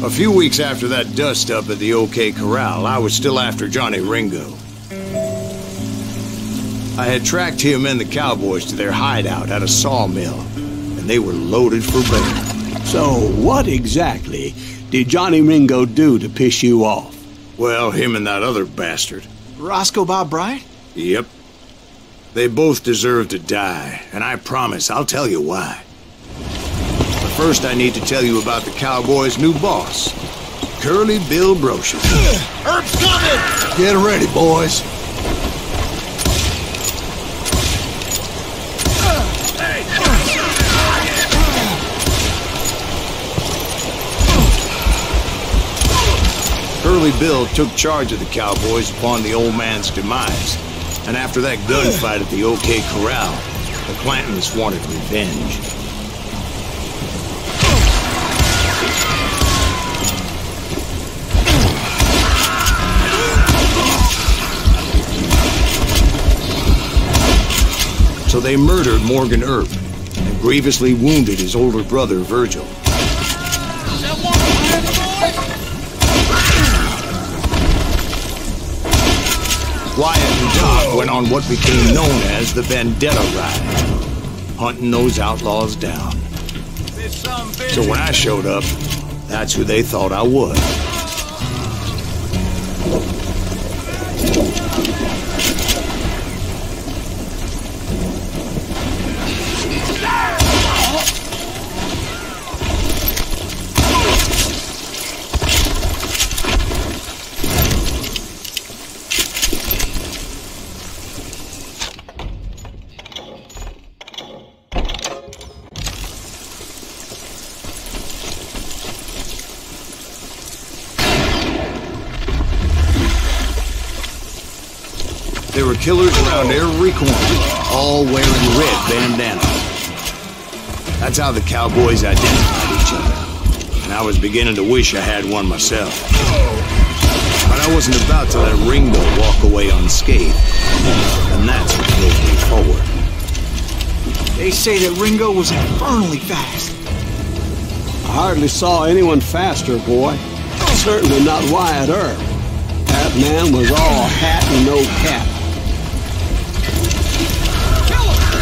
A few weeks after that dust up at the OK Corral, I was still after Johnny Ringo. I had tracked him and the cowboys to their hideout at a sawmill, and they were loaded for bear. So, what exactly did Johnny Ringo do to piss you off? Well, him and that other bastard. Roscoe Bob Bryant? Yep. They both deserve to die, and I promise I'll tell you why. First I need to tell you about the Cowboys' new boss, Curly Bill Brocius. Earp's coming! Get ready, boys. Curly Bill took charge of the Cowboys upon the old man's demise. And after that gunfight at the OK Corral, the Clantons wanted revenge. So they murdered Morgan Earp and grievously wounded his older brother, Virgil. Wyatt and Doc went on what became known as the Vendetta Ride, hunting those outlaws down. So when I showed up, that's who they thought I was. There were killers around every corner, all wearing red bandanas. That's how the cowboys identified each other. And I was beginning to wish I had one myself. But I wasn't about to let Ringo walk away unscathed. And that's what drove me forward. They say that Ringo was infernally fast. I hardly saw anyone faster, boy. Certainly not Wyatt Earp. That man was all hat and no cap.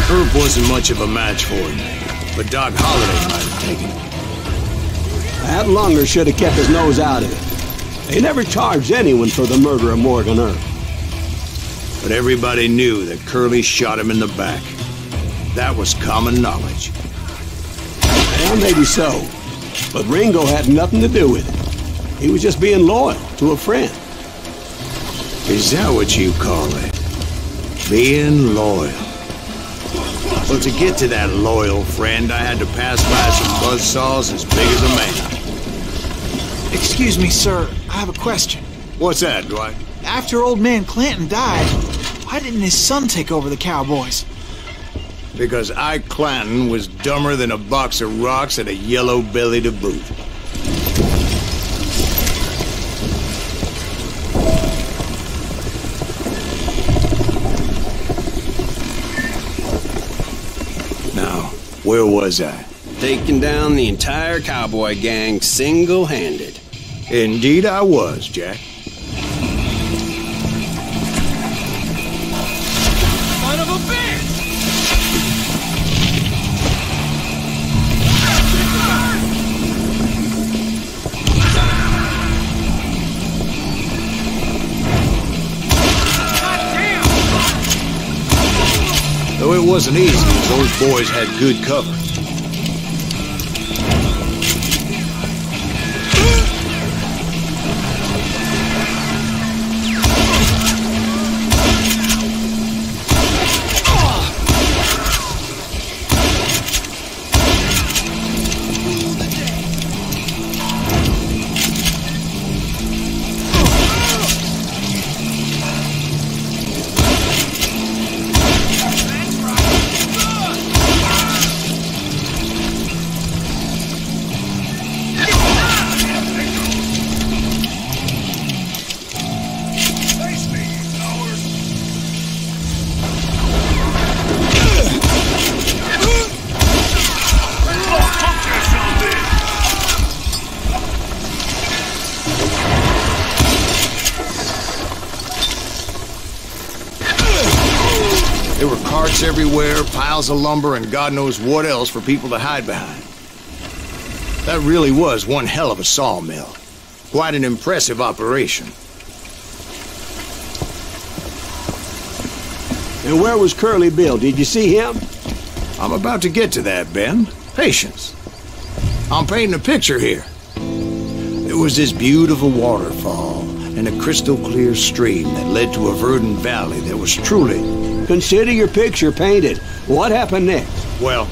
Earp wasn't much of a match for him, but Doc Holliday might have taken him. That Lunger should have kept his nose out of it. They never charged anyone for the murder of Morgan Earp. But everybody knew that Curly shot him in the back. That was common knowledge. Well, maybe so. But Ringo had nothing to do with it. He was just being loyal to a friend. Is that what you call it? Being loyal. Well, to get to that loyal friend, I had to pass by some buzzsaws as big as a man. Excuse me, sir. I have a question. What's that, Dwight? After old man Clanton died, why didn't his son take over the Cowboys? Because Ike Clanton was dumber than a box of rocks and a yellow belly to boot. Where was I? Taking down the entire cowboy gang single-handed. Indeed I was, Jack. Wasn't easy, those boys had good cover. Everywhere, piles of lumber, and God knows what else for people to hide behind. That really was one hell of a sawmill. Quite an impressive operation. And where was Curly Bill? Did you see him? I'm about to get to that, Ben. Patience. I'm painting a picture here. There was this beautiful waterfall and a crystal clear stream that led to a verdant valley that was truly... Consider your picture painted. What happened next? Well,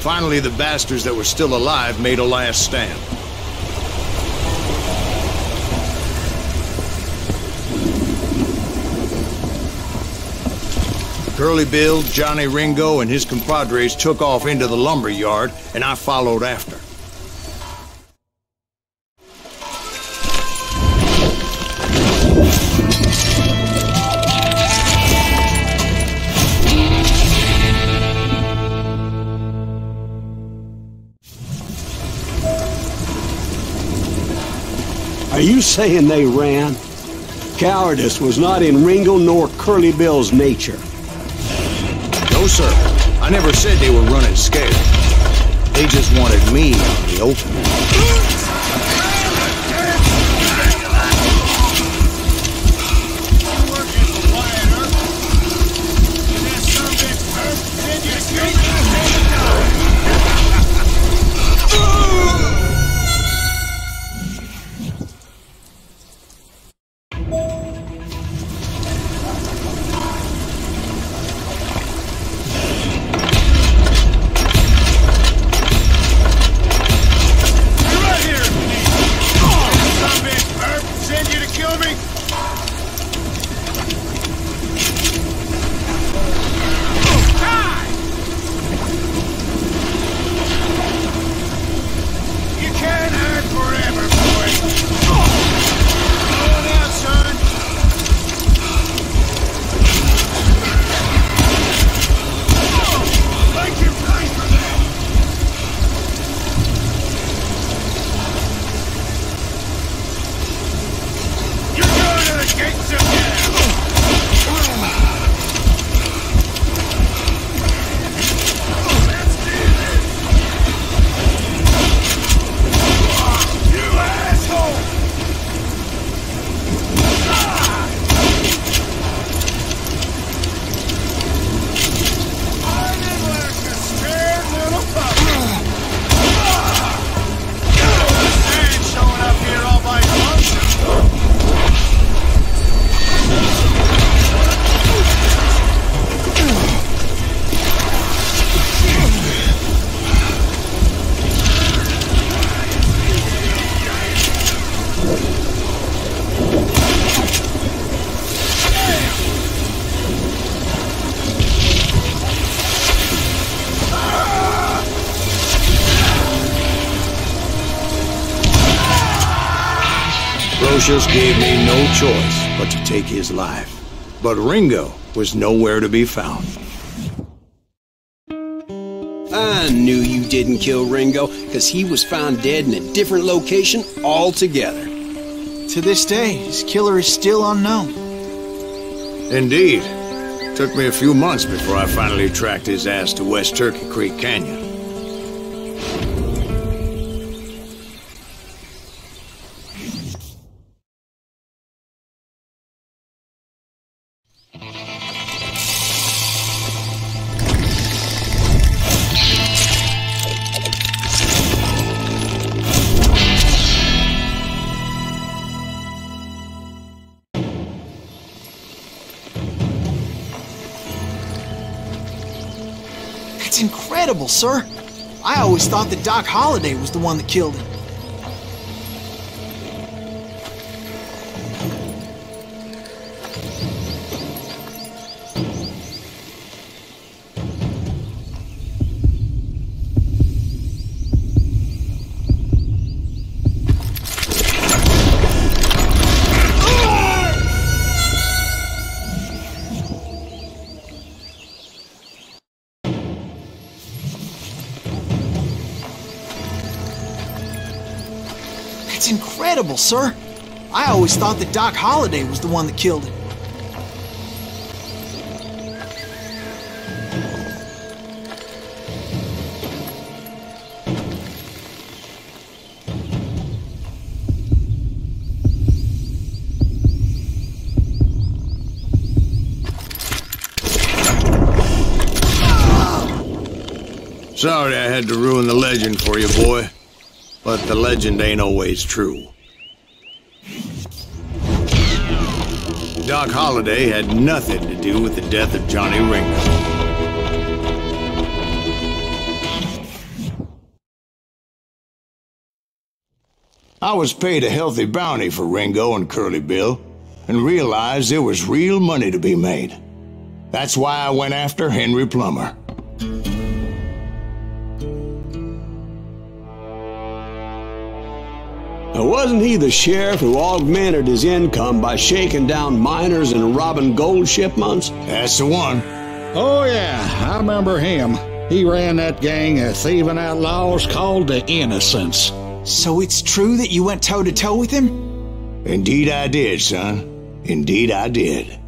finally the bastards that were still alive made a last stand. Curly Bill, Johnny Ringo, and his compadres took off into the lumber yard, and I followed after. You saying they ran? Cowardice was not in Ringo nor Curly Bill's nature. No, sir. I never said they were running scared. They just wanted me in the open. Brocius gave me no choice but to take his life. But Ringo was nowhere to be found. I knew you didn't kill Ringo, because he was found dead in a different location altogether. To this day, his killer is still unknown. Indeed. Took me a few months before I finally tracked his ass to West Turkey Creek Canyon. That's incredible, sir. I always thought that Doc Holliday was the one that killed him. That's incredible, sir. I always thought that Doc Holliday was the one that killed him. Sorry I had to ruin the legend for you, boy. But the legend ain't always true. Doc Holliday had nothing to do with the death of Johnny Ringo. I was paid a healthy bounty for Ringo and Curly Bill, and realized there was real money to be made. That's why I went after Henry Plummer. Wasn't he the sheriff who augmented his income by shaking down miners and robbing gold shipments? That's the one. Oh, yeah, I remember him. He ran that gang of thieving outlaws called the Innocents. So it's true that you went toe to toe with him? Indeed I did, son. Indeed I did.